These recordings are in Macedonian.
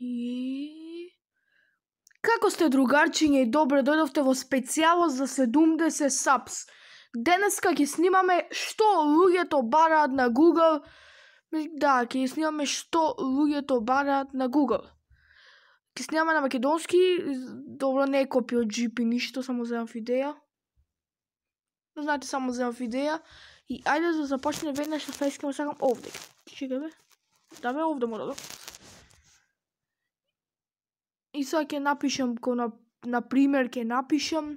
И... Како сте другарчиња и добре дојдовте во специјалот за 70 сапс. Денеска ќе снимаме што луѓето бараат на Google. Да, ќе снимаме што луѓето бараат на Google. Ќе снимаме на македонски, добро не е копи од GP ништо, само земав идеја. Знаете, само земав идеја. И ајде да започне веднаш да на искам сакам овде. Чекаме. бе. Да бе, овде мора да. И сега ќе напишам, ко на, на пример ќе напишам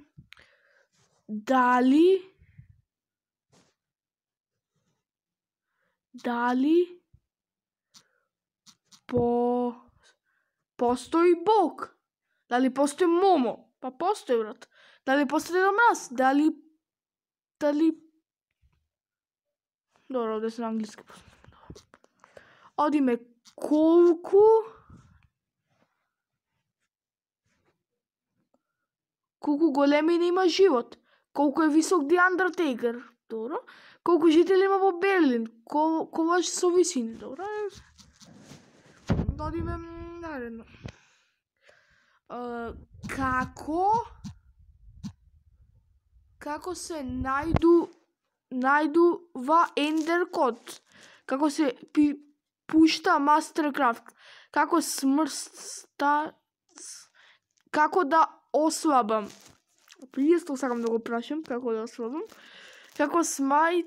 дали дали по постои Бог? Дали постои Момо? Па постои, брат. Дали постои Дедо Мраз? Дали дали Добро, овде се на англиски. Одиме колку колку големина да има живот, колку е висок The Undertaker, добро, колку жители има во Берлин, кол, колаш со висини, добро. Додиме да наредно. Uh, како како се најду најдува Ender код, како се пи, пушта Mastercraft, како смрста како да ослабам. Исто сакам да го прашам како да ослабам. Како смај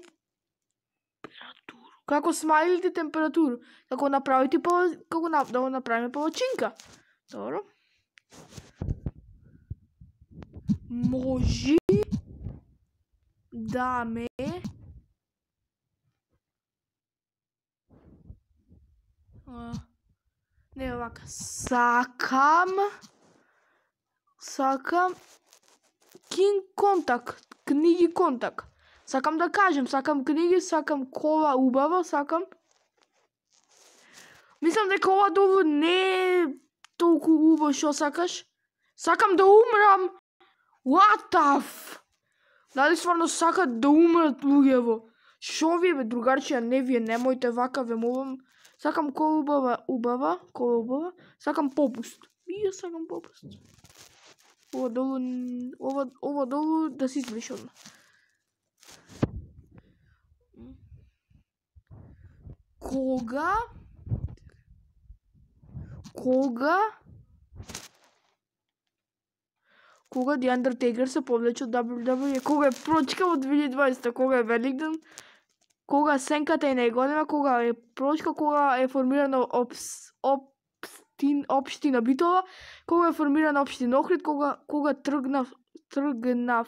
Како смајлите температуру. Како направите по како на, да го направиме палачинка. Добро. Може да ме не вака. Сакам сакам Кинг Контак, книги Контак. Сакам да кажем, сакам книги, сакам кола убава, сакам Мислам дека ова доволно не е толку убаво што сакаш. Сакам да умрам. What the f? Дали стварно сакат да умрат луѓево? Шо ви бе другарчија, не вие немојте вака, ве молам. Сакам кола убава, убава, кола убава. Сакам попуст. Ја сакам попуст. Ова долу, ова, ова долу да се избрише одма. Кога? Кога? Кога The Undertaker се повлече од WWE, кога е прочка во 2020, кога е Великден, кога сенката е најголема, кога е прочка, кога е формирана обс об општин, општина Битола, кога е формирана општина Охрид, кога кога тргна тргна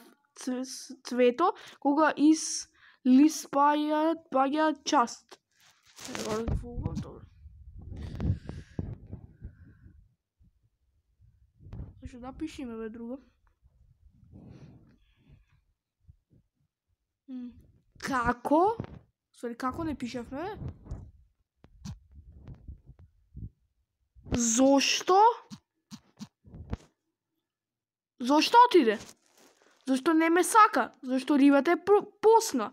цвето, кога из лис паја паја част. Што да пишеме бе друго? Како? Сори, како не пишавме? Зошто? Зошто отиде? Зошто не ме сака? Зошто рибата е посна?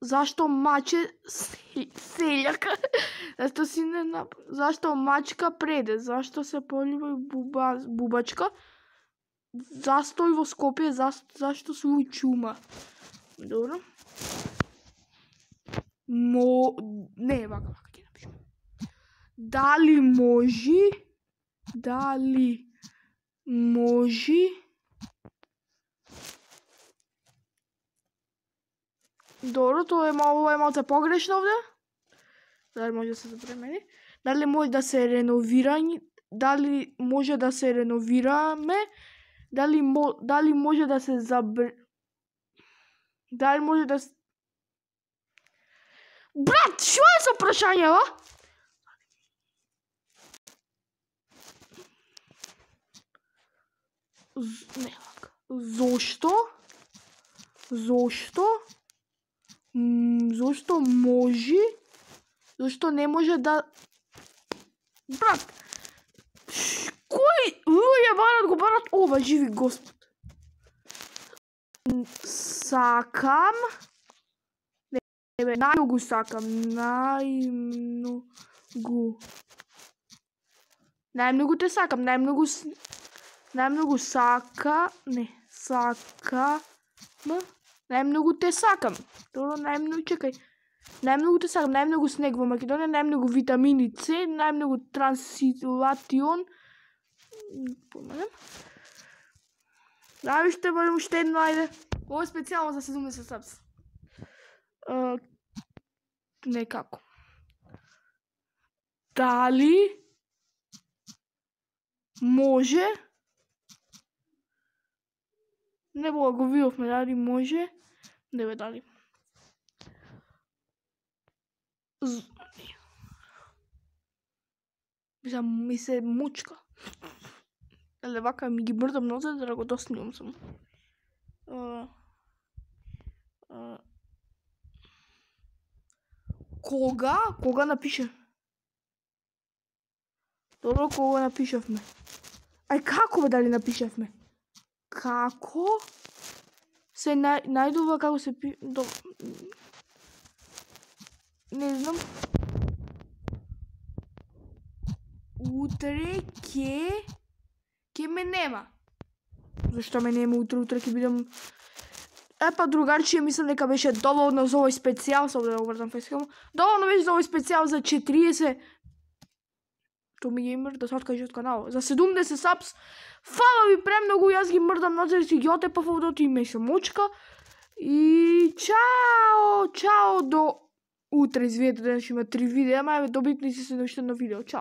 Зашто маче селјака? Зашто си не нап... Зашто мачка преде? Зашто се полива буба... бубачка? Застој во Скопје? За... Зашто се чума? Добро. Мо... Не, вака, вака дали може дали може Добро, тоа е мало, е малце погрешно овде. Дали може да се запремени? Дали може да се реновира? Дали може да се реновираме? Дали, мо, дали може да се забр... Дали може да... Брат, што е со прашањава? Не Зошто? Зошто? зошто може? Зошто не може да Брат, кој луѓе барат го барат ова, живи Господ. Сакам не, не најмногу сакам, најмногу Најмногу те сакам, најмногу најмногу сака, не, сака, м, најмногу те сакам. Тоа најмногу, чекај. Најмногу те сакам, најмногу снег во Македонија, најмногу витамини С, најмногу трансилатион. помагам. Да, виште, барем уште едно, ајде. Ово е специјално за 70 сапс. Некако. Дали може Не бога го видовме дали може. да ве дали. З... Мисля, ми се мучка. але вака ми ги мрдам нозе да го доснимам сам. Uh, uh, кога? Кога напише? Добро, кога напишавме? Ај како бе дали напишавме? Како? Се нај, најдува како се пи... До... Не знам. Утре ке... Ке ме нема. Зашто ме нема утре? Утре ке бидам... Епа, другарчија мислам дека беше доволно за овој специјал, со да го вртам фескам. Доволно беше за овој специјал за 40 што ми ги мрда соткажи од канал. За 70 сапс. Фала ви премногу, јас ги мрдам на си ги отепав овдото и ме се мочка. И чао, чао до утре, извиете, денес има три видеа, мајве добитници се на уште видео. Чао.